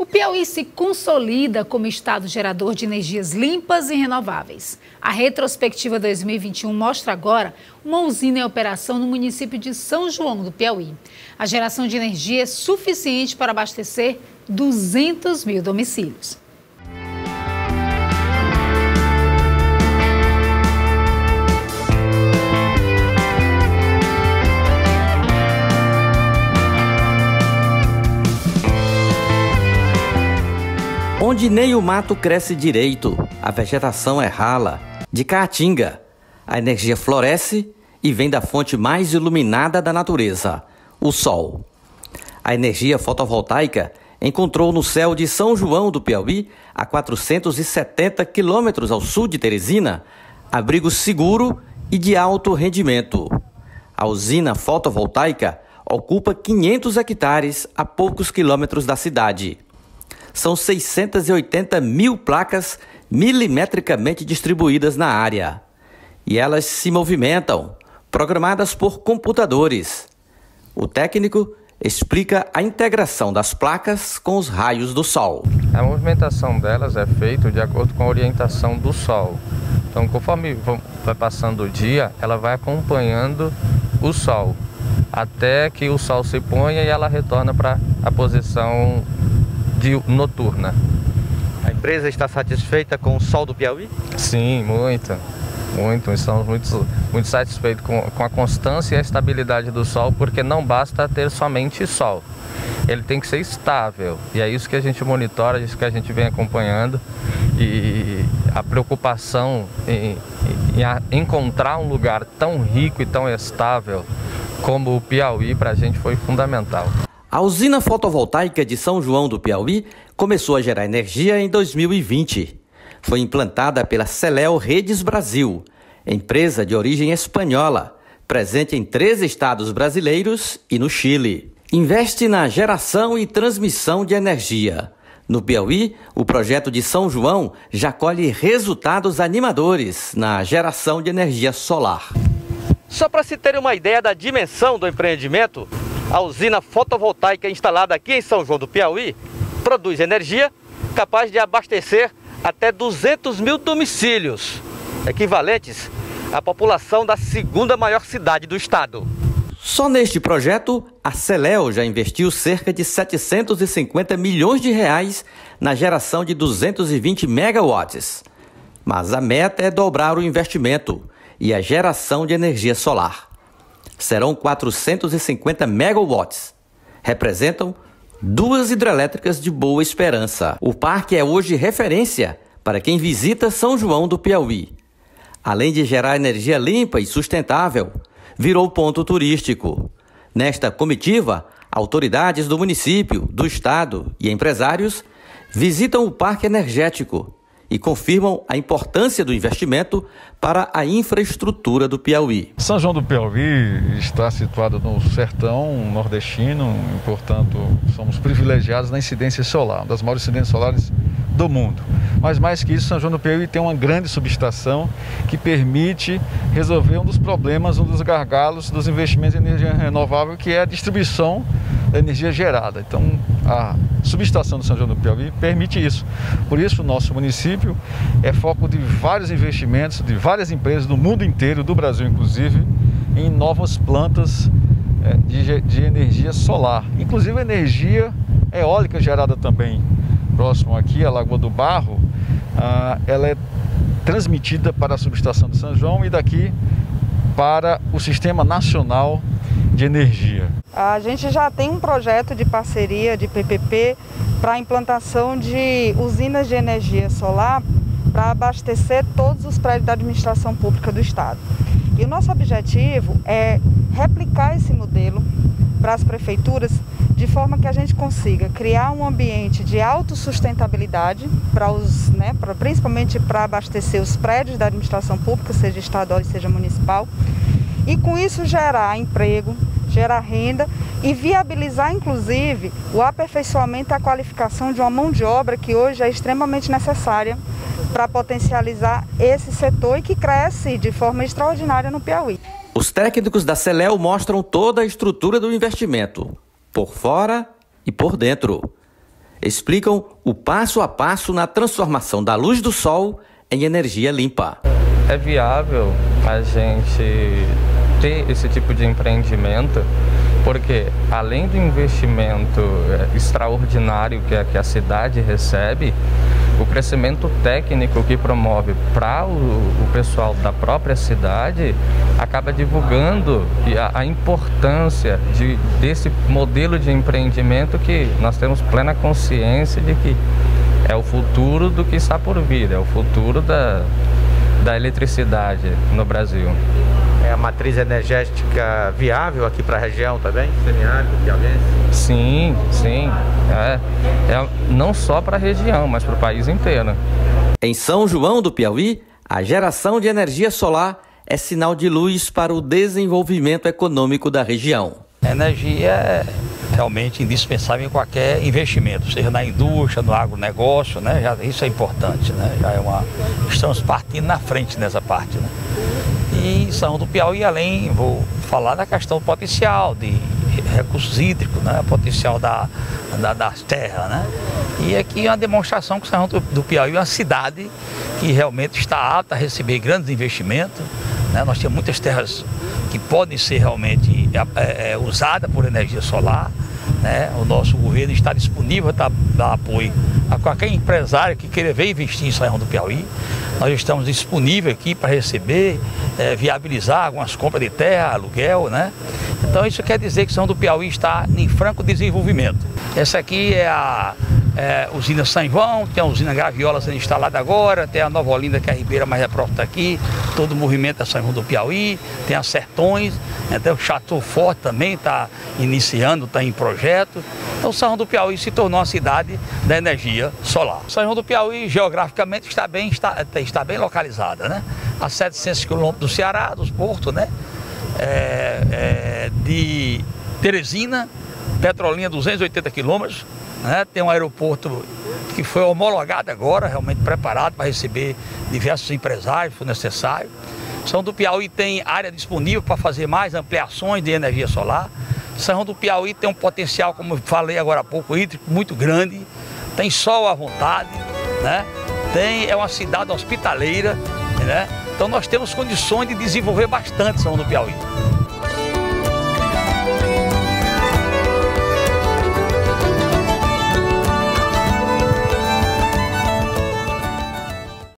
O Piauí se consolida como estado gerador de energias limpas e renováveis. A retrospectiva 2021 mostra agora uma usina em operação no município de São João do Piauí. A geração de energia é suficiente para abastecer 200 mil domicílios. Onde nem o mato cresce direito, a vegetação é rala. De Caatinga, a energia floresce e vem da fonte mais iluminada da natureza, o Sol. A energia fotovoltaica encontrou no céu de São João do Piauí, a 470 quilômetros ao sul de Teresina, abrigo seguro e de alto rendimento. A usina fotovoltaica ocupa 500 hectares a poucos quilômetros da cidade são 680 mil placas milimetricamente distribuídas na área. E elas se movimentam, programadas por computadores. O técnico explica a integração das placas com os raios do Sol. A movimentação delas é feita de acordo com a orientação do Sol. Então, conforme vai passando o dia, ela vai acompanhando o Sol, até que o Sol se ponha e ela retorna para a posição de noturna. A empresa está satisfeita com o sol do Piauí? Sim, muito. Muito, estamos muito, muito satisfeitos com, com a constância e a estabilidade do sol, porque não basta ter somente sol. Ele tem que ser estável. E é isso que a gente monitora, é isso que a gente vem acompanhando. E a preocupação em, em encontrar um lugar tão rico e tão estável como o Piauí para a gente foi fundamental. A usina fotovoltaica de São João do Piauí começou a gerar energia em 2020. Foi implantada pela Celel Redes Brasil, empresa de origem espanhola, presente em três estados brasileiros e no Chile. Investe na geração e transmissão de energia. No Piauí, o projeto de São João já colhe resultados animadores na geração de energia solar. Só para se ter uma ideia da dimensão do empreendimento, a usina fotovoltaica instalada aqui em São João do Piauí produz energia capaz de abastecer até 200 mil domicílios, equivalentes à população da segunda maior cidade do estado. Só neste projeto, a Celel já investiu cerca de 750 milhões de reais na geração de 220 megawatts. Mas a meta é dobrar o investimento e a geração de energia solar serão 450 megawatts. Representam duas hidrelétricas de Boa Esperança. O parque é hoje referência para quem visita São João do Piauí. Além de gerar energia limpa e sustentável, virou ponto turístico. Nesta comitiva, autoridades do município, do estado e empresários visitam o parque energético e confirmam a importância do investimento para a infraestrutura do Piauí. São João do Piauí está situado no sertão nordestino, portanto, somos privilegiados na incidência solar, uma das maiores incidências solares do mundo. Mas mais que isso, São João do Piauí tem uma grande subestação que permite resolver um dos problemas, um dos gargalos dos investimentos em energia renovável, que é a distribuição da energia gerada. Então, a subestação do São João do Piauí permite isso. Por isso, o nosso município é foco de vários investimentos de várias empresas do mundo inteiro, do Brasil inclusive, em novas plantas é, de, de energia solar, inclusive energia eólica gerada também próximo aqui, a Lagoa do Barro, ah, ela é transmitida para a subestação de São João e daqui para o Sistema Nacional de Energia. A gente já tem um projeto de parceria de PPP para implantação de usinas de energia solar para abastecer todos os prédios da administração pública do Estado. E o nosso objetivo é replicar esse modelo para as prefeituras de forma que a gente consiga criar um ambiente de autossustentabilidade para os, né, pra, principalmente para abastecer os prédios da administração pública, seja estadual seja municipal, e com isso gerar emprego, gerar renda e viabilizar, inclusive, o aperfeiçoamento e a qualificação de uma mão de obra que hoje é extremamente necessária para potencializar esse setor e que cresce de forma extraordinária no Piauí. Os técnicos da Celel mostram toda a estrutura do investimento, por fora e por dentro. explicam o passo a passo na transformação da luz do sol em energia limpa. É viável a gente ter esse tipo de empreendimento porque além do investimento é, extraordinário que a, que a cidade recebe, o crescimento técnico que promove para o, o, pessoal da própria cidade acaba divulgando a, a importância de, desse modelo de empreendimento que nós temos plena consciência de que é o futuro do que está por vir, é o futuro da, da eletricidade no Brasil. É a matriz energética viável aqui para a região também, semiárido, piauiense? Sim, sim. É, é não só para a região, mas para o país inteiro. Em São João do Piauí, a geração de energia solar é sinal de luz para o desenvolvimento econômico da região. A energia é realmente indispensável em qualquer investimento, seja na indústria, no agronegócio, né? Já, isso é importante, né? Já é uma. Estamos partindo na frente nessa parte, né? E São do Piauí, além, vou falar da questão potencial de recursos hídricos, né? potencial da, da, das terras. Né? E aqui é uma demonstração que São do, do Piauí é uma cidade que realmente está apta a receber grandes investimentos. Né? Nós temos muitas terras que podem ser realmente é, é, usadas por energia solar. Né? O nosso governo está disponível para dar apoio a qualquer empresário que queira ver investir em São do Piauí. Nós estamos disponíveis aqui para receber, é, viabilizar algumas compras de terra, aluguel, né? Então isso quer dizer que São do Piauí está em franco desenvolvimento. Essa aqui é a é, usina São João, tem a usina Graviola sendo instalada agora, tem a Nova Olinda, que é a Ribeira mais é próxima aqui, todo o movimento é São João do Piauí, tem as Sertões, até o Chateau Forte também está iniciando, está em projeto. Então São João do Piauí se tornou uma cidade da energia solar. São João do Piauí, geograficamente, está bem, está, está bem localizada, né? A 700 quilômetros do Ceará, dos portos, né? É, é, de Teresina, Petrolina 280 quilômetros, né? Tem um aeroporto que foi homologado agora, realmente preparado para receber diversos empresários, se necessário. São do Piauí tem área disponível para fazer mais ampliações de energia solar. São do Piauí tem um potencial, como falei agora há pouco, hídrico muito grande, tem sol à vontade, né? tem, é uma cidade hospitaleira, né? então nós temos condições de desenvolver bastante São do Piauí.